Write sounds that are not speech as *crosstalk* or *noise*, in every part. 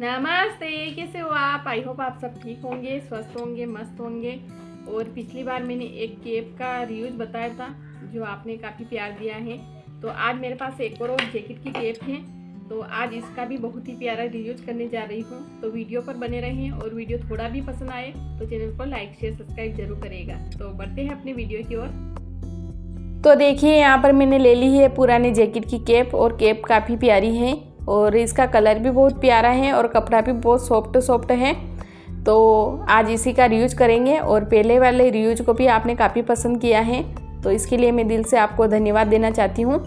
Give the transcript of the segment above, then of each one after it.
नमस्ते, कैसे हो आप? आई होप आप सब ठीक होंगे, स्वस्थ होंगे, मस्त होंगे। और पिछली बार मैंने एक केप का रिव्यूज़ बताया था, जो आपने काफ़ी प्यार दिया है। तो आज मेरे पास एक और जैकेट की केप है। तो आज इसका भी बहुत ही प्यारा रिव्यूज़ करने जा रही हूँ। तो वीडियो पर बने रहें और वीडियो थोड़ा भी पसंद आए तो चैनल को लाइक शेयर सब्सक्राइब ज़रूर करेगा। तो बढ़ते हैं अपने वीडियो की ओर। तो देखिए, यहाँ पर मैंने ले ली है पुराने जैकेट की केप और केप काफ़ी प्यारी है। और इसका कलर भी बहुत प्यारा है और कपड़ा भी बहुत सॉफ्ट सॉफ्ट है। तो आज इसी का रियूज करेंगे और पहले वाले रियूज को भी आपने काफ़ी पसंद किया है। तो इसके लिए मैं दिल से आपको धन्यवाद देना चाहती हूँ।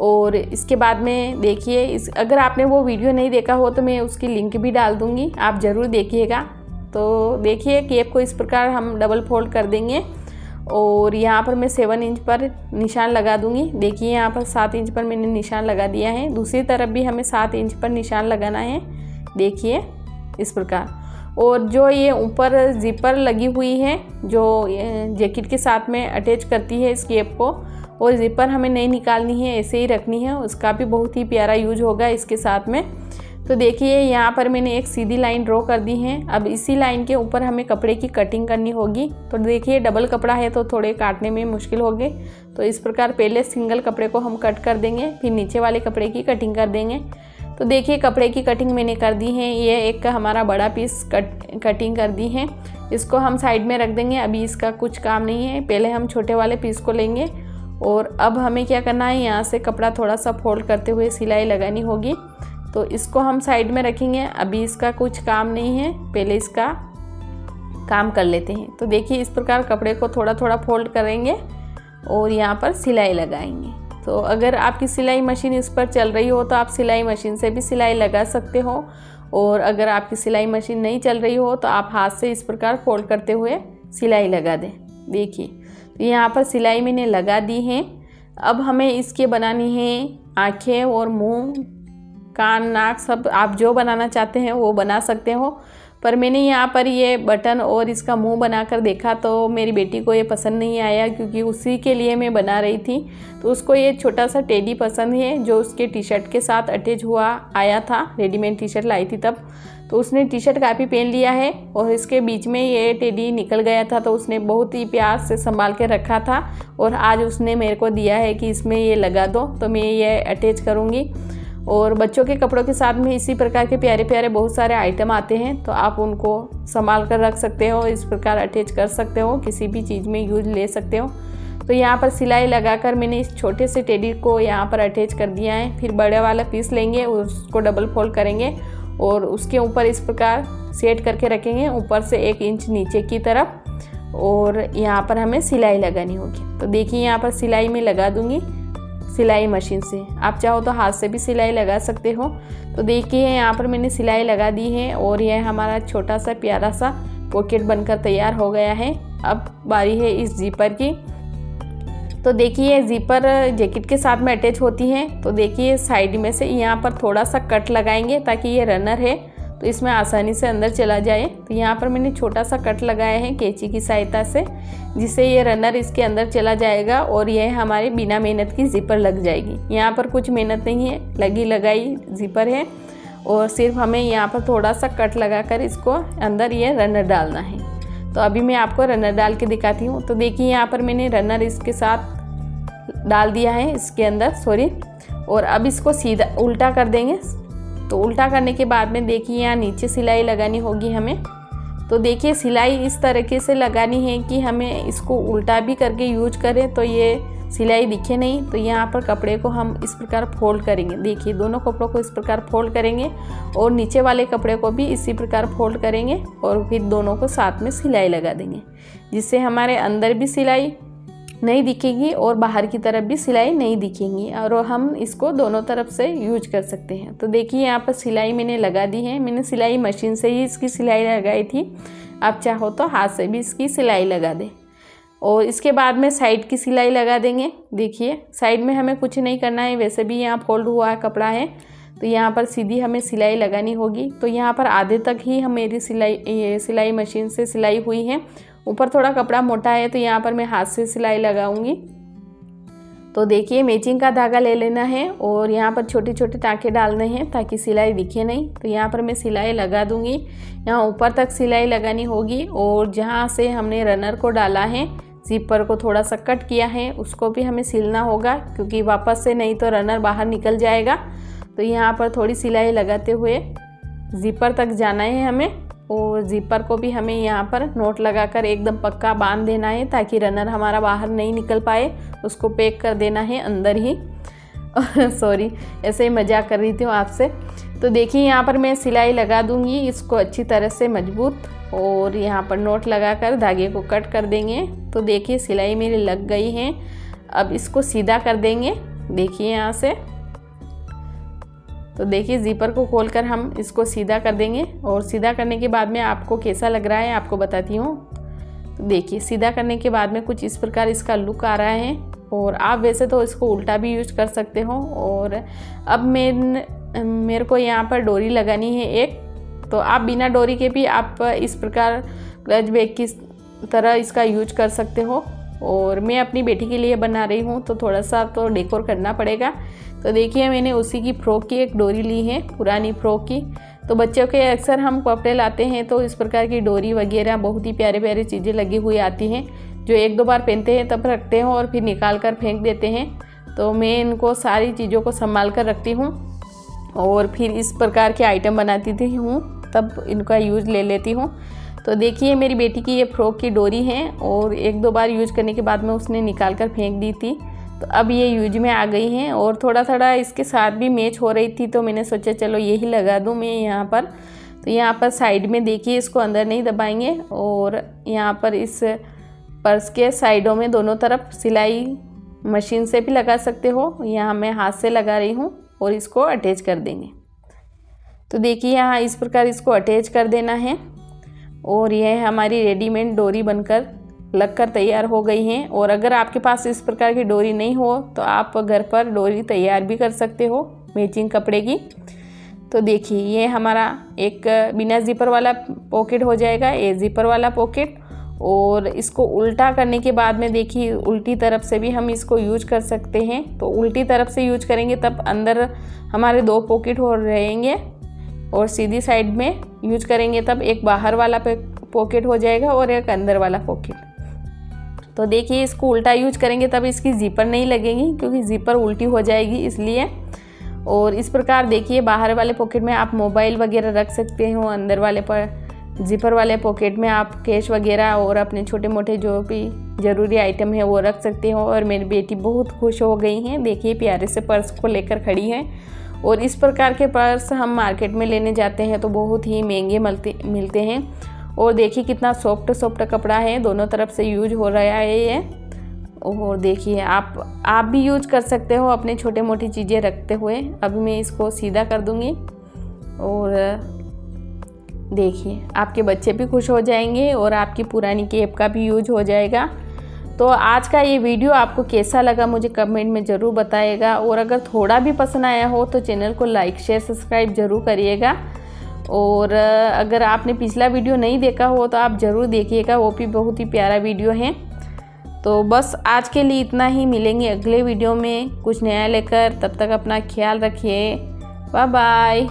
और इसके बाद में देखिए, इस अगर आपने वो वीडियो नहीं देखा हो तो मैं उसकी लिंक भी डाल दूँगी, आप ज़रूर देखिएगा। तो देखिए केप को इस प्रकार हम डबल फोल्ड कर देंगे। और यहाँ पर मैं सेवन इंच पर निशान लगा दूँगी। देखिए यहाँ पर सात इंच पर मैंने निशान लगा दिया है। दूसरी तरफ़ भी हमें सात इंच पर निशान लगाना है। देखिए इस प्रकार। और जो ये ऊपर जिपर लगी हुई है, जो जैकेट के साथ में अटैच करती है इस केप को, और जिपर हमें नहीं निकालनी है, ऐसे ही रखनी है। उसका भी बहुत ही प्यारा यूज़ होगा इसके साथ में। तो देखिए, यहाँ पर मैंने एक सीधी लाइन ड्रॉ कर दी है। अब इसी लाइन के ऊपर हमें कपड़े की कटिंग करनी होगी। तो देखिए डबल कपड़ा है तो थोड़े काटने में मुश्किल होगी। तो इस प्रकार पहले सिंगल कपड़े को हम कट कर देंगे, फिर नीचे वाले कपड़े की कटिंग कर देंगे। तो देखिए, कपड़े की कटिंग मैंने कर दी है। ये एक हमारा बड़ा पीस कट कटिंग कर दी है। इसको हम साइड में रख देंगे। अभी इसका कुछ काम नहीं है। पहले हम छोटे वाले पीस को लेंगे। और अब हमें क्या करना है? यहाँ से कपड़ा थोड़ा सा फोल्ड करते हुए सिलाई लगानी होगी। तो इसको हम साइड में रखेंगे। अभी इसका कुछ काम नहीं है। पहले इसका काम कर लेते हैं। तो देखिए, इस प्रकार कपड़े को थोड़ा थोड़ा फोल्ड करेंगे और यहाँ पर सिलाई लगाएँगे। तो अगर आपकी सिलाई मशीन इस पर चल रही हो तो आप सिलाई मशीन से भी सिलाई लगा सकते हो। और अगर आपकी सिलाई मशीन नहीं चल रही हो तो आप हाथ से इस प्रकार फोल्ड करते हुए सिलाई लगा दें। देखिए तो यहाँ पर सिलाई मैंने लगा दी है। अब हमें इसके बनानी है आँखें और मुँह। कान, नाक सब आप जो बनाना चाहते हैं, वो बना सकते हो। पर मैंने यहाँ पर ये बटन और इसका मुँह बनाकर देखा तो मेरी बेटी को ये पसंद नहीं आया क्योंकि उसी के लिए मैं बना रही थी। तो उसको ये छोटा सा टेडी पसंद है, जो उसके टी शर्ट के साथ अटैच हुआ, आया था। रेडीमेड टी शर्ट लाई थी तब। तो उसने टी शर्ट काफ़ी पहन लिया है और इसके बीच में ये टेडी निकल गया था तो उसने बहुत ही प्यार से संभाल के रखा था और आज उसने मेरे को दिया है कि इसमें ये लगा दो तो मैं ये अटैच करूँगी। और बच्चों के कपड़ों के साथ में इसी प्रकार के प्यारे प्यारे बहुत सारे आइटम आते हैं तो आप उनको संभाल कर रख सकते हो, इस प्रकार अटैच कर सकते हो, किसी भी चीज़ में यूज़ ले सकते हो। तो यहाँ पर सिलाई लगाकर मैंने इस छोटे से टेडी को यहाँ पर अटैच कर दिया है। फिर बड़े वाला पीस लेंगे, उसको डबल फोल्ड करेंगे और उसके ऊपर इस प्रकार सेट करके रखेंगे, ऊपर से एक इंच नीचे की तरफ़। और यहाँ पर हमें सिलाई लगानी होगी। तो देखिए, यहाँ पर सिलाई में लगा दूँगी। सिलाई मशीन से। आप चाहो तो हाथ से भी सिलाई लगा सकते हो। तो देखिए, यहाँ पर मैंने सिलाई लगा दी है और यह हमारा छोटा सा प्यारा सा पॉकेट बनकर तैयार हो गया है। अब बारी है इस जीपर की। तो देखिए जीपर जैकेट के साथ में अटैच होती है। तो देखिए साइड में से यहाँ पर थोड़ा सा कट लगाएँगे ताकि ये रनर है। तो इसमें आसानी से अंदर चला जाए। तो यहाँ पर मैंने छोटा सा कट लगाया है कैची की सहायता से, जिससे ये रनर इसके अंदर चला जाएगा और यह हमारे बिना मेहनत की ज़िपर लग जाएगी। यहाँ पर कुछ मेहनत नहीं है, लगी लगाई ज़िपर है और सिर्फ़ हमें यहाँ पर थोड़ा सा कट लगा कर इसको अंदर ये रनर डालना है। तो अभी मैं आपको रनर डाल के दिखाती हूँ। तो देखिए यहाँ पर मैंने रनर इसके साथ डाल दिया है, इसके अंदर सॉरी और अब इसको सीधा उल्टा कर देंगे। तो उल्टा करने के बाद में देखिए यहाँ नीचे सिलाई लगानी होगी हमें। तो देखिए, सिलाई इस तरीके से लगानी है कि हमें इसको उल्टा भी करके यूज़ करें तो ये सिलाई दिखे नहीं। तो यहाँ पर कपड़े को हम इस प्रकार फोल्ड करेंगे। देखिए, दोनों कपड़ों को इस प्रकार फोल्ड करेंगे और नीचे वाले कपड़े को भी इसी प्रकार फोल्ड करेंगे और फिर दोनों को साथ में सिलाई लगा देंगे, जिससे हमारे अंदर भी सिलाई नहीं दिखेगी और बाहर की तरफ़ भी सिलाई नहीं दिखेंगी और हम इसको दोनों तरफ़ से यूज़ कर सकते हैं। तो देखिए, यहाँ पर सिलाई मैंने लगा दी है। मैंने सिलाई मशीन से ही इसकी सिलाई लगाई थी। आप चाहो तो हाथ से भी इसकी सिलाई लगा दें। और इसके बाद में साइड की सिलाई लगा देंगे। देखिए, साइड में हमें कुछ नहीं करना है। वैसे भी यहाँ फोल्ड हुआ कपड़ा है। तो यहाँ पर सीधी हमें सिलाई लगानी होगी। तो यहाँ पर आधे तक ही हम मेरी सिलाई सिलाई मशीन से सिलाई हुई है। ऊपर थोड़ा कपड़ा मोटा है तो यहाँ पर मैं हाथ से सिलाई लगाऊँगी। तो देखिए मैचिंग का धागा ले लेना है और यहाँ पर छोटे छोटे टाँके डालने हैं ताकि सिलाई दिखे नहीं। तो यहाँ पर मैं सिलाई लगा दूँगी। यहाँ ऊपर तक सिलाई लगानी होगी और जहाँ से हमने रनर को डाला है जिपर को थोड़ा सा कट किया है, उसको भी हमें सिलना होगा क्योंकि वापस से नहीं तो रनर बाहर निकल जाएगा। तो यहाँ पर थोड़ी सिलाई लगाते हुए ज़िपर तक जाना है हमें। और ज़िपर को भी हमें यहाँ पर नोट लगाकर एकदम पक्का बाँध देना है ताकि रनर हमारा बाहर नहीं निकल पाए। उसको पैक कर देना है अंदर ही। *laughs* सॉरी ऐसे ही मज़ाक कर रही थी हूँ आपसे। तो देखिए, यहाँ पर मैं सिलाई लगा दूँगी। इसको अच्छी तरह से मज़बूत और यहाँ पर नोट लगाकर धागे को कट कर देंगे। तो देखिए, सिलाई मेरी लग गई है। अब इसको सीधा कर देंगे। देखिए यहाँ से। तो देखिए ज़ीपर को खोलकर हम इसको सीधा कर देंगे और सीधा करने के बाद में आपको कैसा लग रहा है आपको बताती हूँ। तो देखिए, सीधा करने के बाद में कुछ इस प्रकार इसका लुक आ रहा है और आप वैसे तो इसको उल्टा भी यूज़ कर सकते हो और अब मैं मेरे को यहाँ पर डोरी लगानी है एक। तो आप बिना डोरी के भी आप इस प्रकार क्लच बैग की तरह इसका यूज़ कर सकते हो। और मैं अपनी बेटी के लिए बना रही हूँ तो थोड़ा सा तो डेकोर करना पड़ेगा। तो देखिए, मैंने उसी की फ्रॉक की एक डोरी ली है, पुरानी फ्रॉक की। तो बच्चों के अक्सर हम कपड़े लाते हैं तो इस प्रकार की डोरी वगैरह बहुत ही प्यारे प्यारे चीज़ें लगी हुई आती हैं, जो एक दो बार पहनते हैं, तब रखते हैं और फिर निकाल कर फेंक देते हैं। तो मैं इनको सारी चीज़ों को संभाल कर रखती हूँ और फिर इस प्रकार के आइटम बनाती थी हूँ, तब इनका यूज़ ले लेती हूँ। तो देखिए, मेरी बेटी की ये फ्रॉक की डोरी है और एक दो बार यूज़ करने के बाद में उसने निकाल कर फेंक दी थी। तो अब ये यूज़ में आ गई हैं और थोड़ा थोड़ा इसके साथ भी मैच हो रही थी तो मैंने सोचा, चलो यही लगा दूँ मैं यहाँ पर। तो यहाँ पर साइड में देखिए, इसको अंदर नहीं दबाएँगे और यहाँ पर इस पर्स के साइडों में दोनों तरफ़ सिलाई मशीन से भी लगा सकते हो। यहाँ मैं हाथ से लगा रही हूँ और इसको अटैच कर देंगे। तो देखिए, यहाँ इस प्रकार इसको अटैच कर देना है। और यह हमारी रेडीमेड डोरी बनकर लगकर तैयार हो गई हैं। और अगर आपके पास इस प्रकार की डोरी नहीं हो तो आप घर पर डोरी तैयार भी कर सकते हो मैचिंग कपड़े की। तो देखिए, ये हमारा एक बिना ज़िपर वाला पॉकेट हो जाएगा, ये ज़िपर वाला पॉकेट और इसको उल्टा करने के बाद में देखिए, उल्टी तरफ़ से भी हम इसको यूज़ कर सकते हैं। तो उल्टी तरफ़ से यूज़ करेंगे, तब अंदर हमारे दो पॉकेट हो रहेंगे। और सीधी साइड में यूज़ करेंगे तब एक बाहर वाला पॉकेट हो जाएगा और एक अंदर वाला पॉकेट। तो देखिए, इसको उल्टा यूज़ करेंगे तब इसकी ज़ीपर नहीं लगेगी क्योंकि ज़ीपर उल्टी हो जाएगी इसलिए। और इस प्रकार देखिए, बाहर वाले पॉकेट में आप मोबाइल वगैरह रख सकते हो, अंदर वाले पर ज़िपर वाले पॉकेट में आप कैश वगैरह और अपने छोटे मोटे जो भी ज़रूरी आइटम है वो रख सकते हो। और मेरी बेटी बहुत खुश हो गई हैं। देखिए, प्यारे से पर्स को लेकर खड़ी हैं। और इस प्रकार के पर्स हम मार्केट में लेने जाते हैं तो बहुत ही महँगे मिलते मिलते हैं। और देखिए कितना सॉफ्ट सॉफ्ट कपड़ा है, दोनों तरफ़ से यूज़ हो रहा है ये। और देखिए, आप आप भी यूज़ कर सकते हो, अपने छोटे मोटी चीज़ें रखते हुए। अभी मैं इसको सीधा कर दूँगी। और देखिए, आपके बच्चे भी खुश हो जाएँगे और आपकी पुरानी केप का भी यूज़ हो जाएगा। तो आज का ये वीडियो आपको कैसा लगा मुझे कमेंट में ज़रूर बताइएगा और अगर थोड़ा भी पसंद आया हो तो चैनल को लाइक, शेयर, सब्सक्राइब ज़रूर करिएगा। और अगर आपने पिछला वीडियो नहीं देखा हो तो आप ज़रूर देखिएगा, वो भी बहुत ही प्यारा वीडियो है। तो बस आज के लिए इतना ही, मिलेंगे अगले वीडियो में कुछ नया लेकर। तब तक अपना ख्याल रखिए। Bye bye.